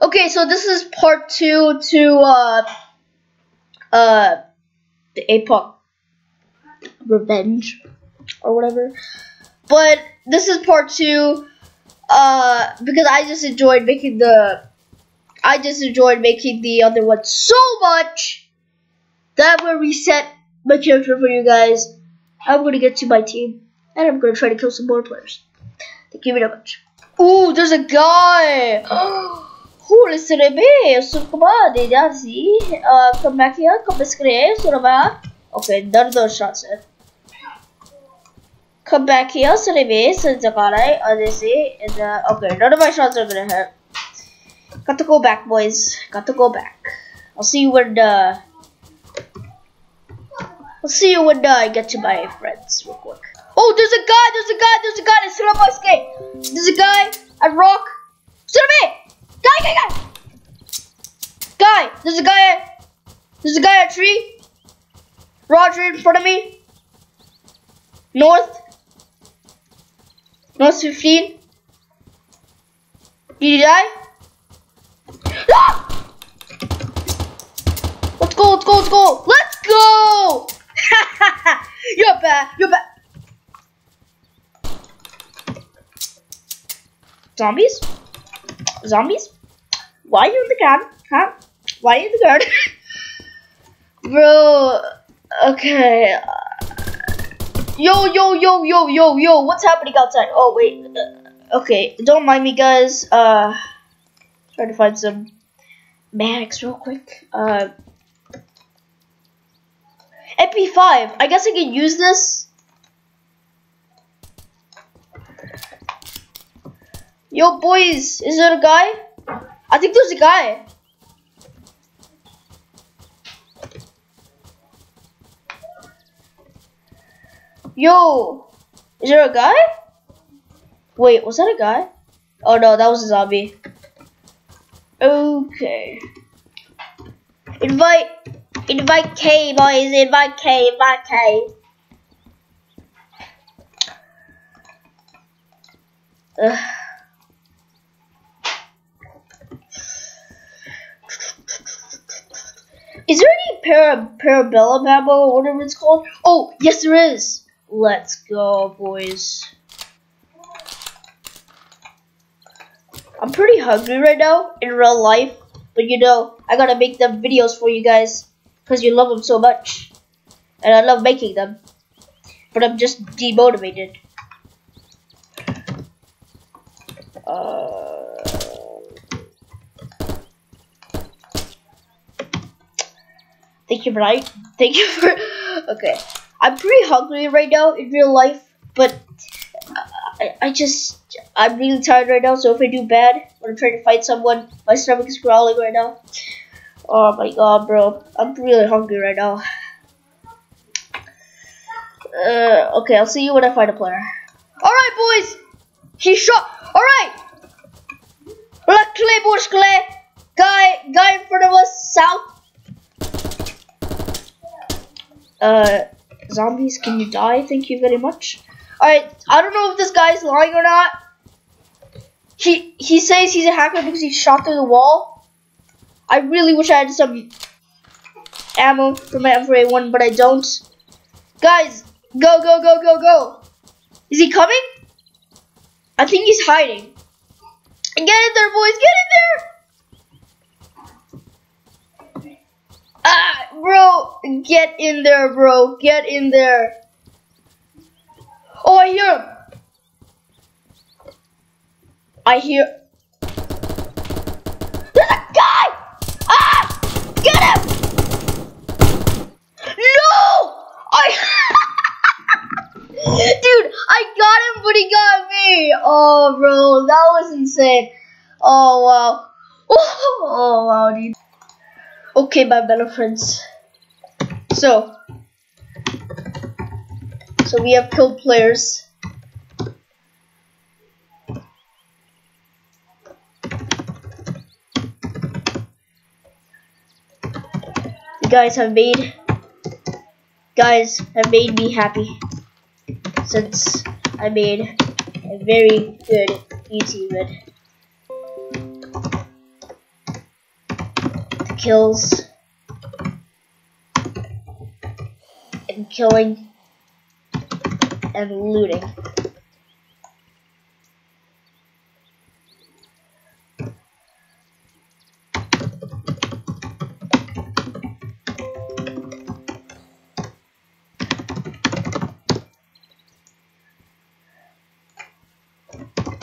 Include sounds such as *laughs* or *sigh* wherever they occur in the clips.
Okay, so this is part two to uh uh the APOC revenge or whatever. But this is part two uh because I just enjoyed making the I just enjoyed making the other one so much that I'm gonna reset my character for you guys. I'm gonna get to my team and I'm gonna try to kill some more players. Thank you very much. Ooh, there's a guy! *gasps* *gasps* *gasps* Listen to me. So come on, Nancy. Uh, come back here. Come back here. So Okay, none of those shots hit. Come back here. The guy, honestly, and uh, okay, none of my shots are gonna hit. Got to go back, boys. Got to go back. I'll see you when uh, I'll see you when uh, I get to my friends real quick. Oh, there's a guy. There's a guy. There's a guy. There's a guy. There's a guy at rock. me. Guy, guy, guy! There's a guy There's a guy at tree. Roger in front of me. North. North 15. Did you die? Ah! Let's go, let's go, let's go! Let's go! *laughs* you're bad, you're bad. Zombies? Zombies? Why you in the garden? Huh? Why you in the garden? *laughs* Bro, okay. Yo, yo, yo, yo, yo, yo, what's happening outside? Oh, wait. Uh, okay, don't mind me, guys. Uh, trying to find some Max real quick. Uh, MP5. I guess I can use this. Yo, boys, is there a guy? I think there's a guy. Yo, is there a guy? Wait, was that a guy? Oh no, that was a zombie. Okay. Invite, invite K, boys. Invite K, invite K. Ugh. Is there any para parabellum or whatever it's called? Oh, yes there is. Let's go, boys. I'm pretty hungry right now in real life, but you know, I gotta make them videos for you guys because you love them so much. And I love making them. But I'm just demotivated. Uh... Thank you, for Brian. Thank you for. Okay, I'm pretty hungry right now in real life, but I, I just I'm really tired right now. So if I do bad when I'm trying to fight someone, my stomach is growling right now. Oh my god, bro, I'm really hungry right now. Uh, okay, I'll see you when I find a player. All right, boys. He shot. All right. Black clay, bush clay. Guy, guy in front of us, south uh, zombies, can you die? Thank you very much. Alright, I don't know if this guy's lying or not. He he says he's a hacker because he shot through the wall. I really wish I had some ammo for my M4A1, but I don't. Guys, go, go, go, go, go. Is he coming? I think he's hiding. Get in there, boys, get in there! Ah, get in there, bro. Get in there. Oh, I hear him. I hear. There's a guy! Ah! Get him! No! I. *laughs* Dude, I got him, but he got me. Oh, bro, that was insane. Oh, wow. *laughs* Oh, wow, dude. Okay, my fellow friends. So, so we have killed players. You guys have made guys have made me happy since I made a very good YouTube vid. kills and killing and looting.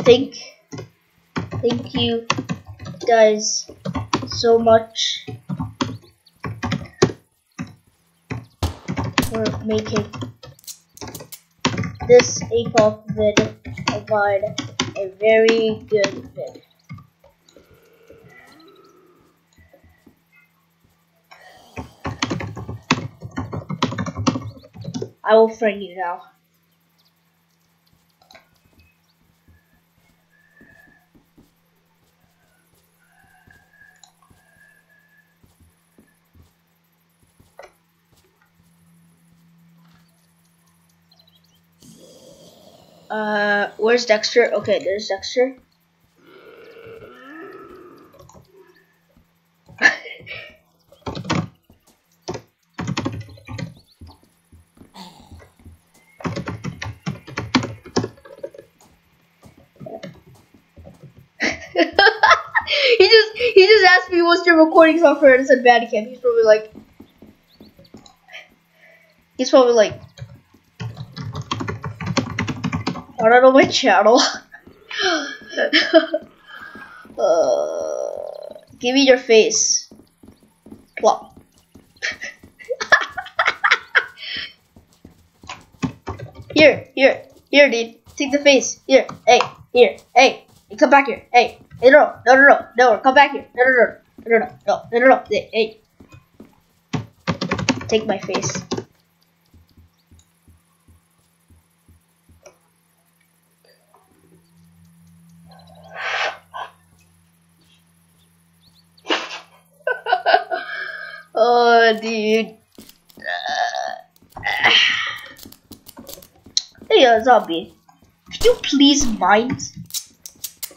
Thank, thank you guys so much for making this APOC vid provide a very good vid. I will friend you now. Uh, where's Dexter? Okay, there's Dexter. *laughs* he just he just asked me what's your recording software and said Bandicam. He's probably like he's probably like I don't know my channel. uh, give me your face. Plop. here, here, here, dude. Take the face. Here, hey, here, hey. come back here. Hey, hey, no, no, no, no, no, come back here. No, no, no, no, no, no, no, no, no, hey, hey. Take my face. Dude. Uh, hey, a zombie. Could you please mind?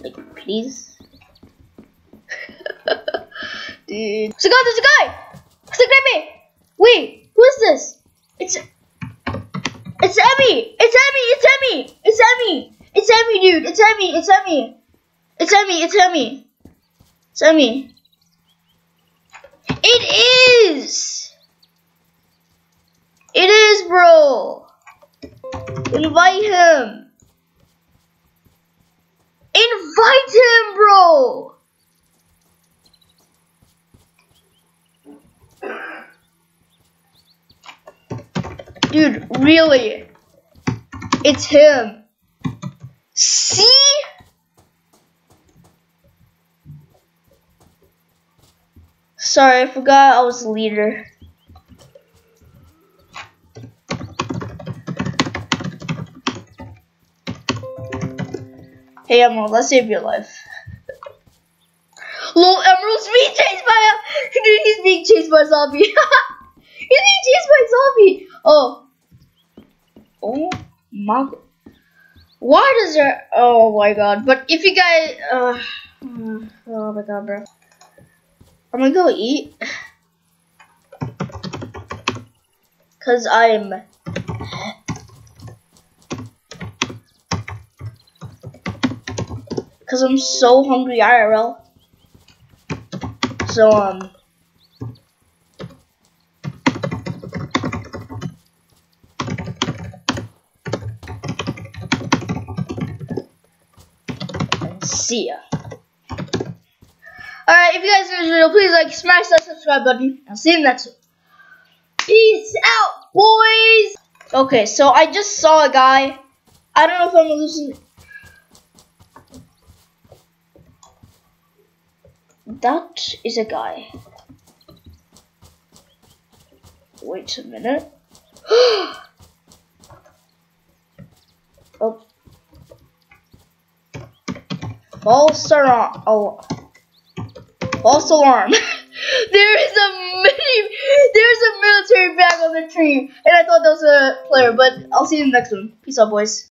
Like, please? *laughs* dude. There's a guy, there's a guy! Look at me! Wait, who is this? It's... It's Emmy! It's Emmy! It's Emmy! It's Emmy! It's Emmy, dude! It's Emmy! It's Emmy! It's Emmy! It's Emmy! It's Emmy! It is! It is, bro! Invite him! Invite him, bro! Dude, really? It's him. Sorry, I forgot I was the leader. Hey Emerald, let's save your life. Lol, Emerald's being chased by a dude. *laughs* He's being chased by a zombie. *laughs* he's being chased by a zombie. Oh, oh my. Why does there? Oh my god! But if you guys, uh, *sighs* oh my god, bro. I'm gonna go eat. Cause I'm Cause I'm so hungry IRL. So um see ya. Alright, if you guys enjoyed this video, please like, smash that subscribe button. I'll see you next one. Peace out, boys! Okay, so I just saw a guy. I don't know if I'm losing. That is a guy. Wait a minute. *gasps* oh. False alarm. Oh. False alarm. *laughs* there is a mini, there's a military bag on the tree, and I thought that was a player, but I'll see you in the next one. Peace out, boys.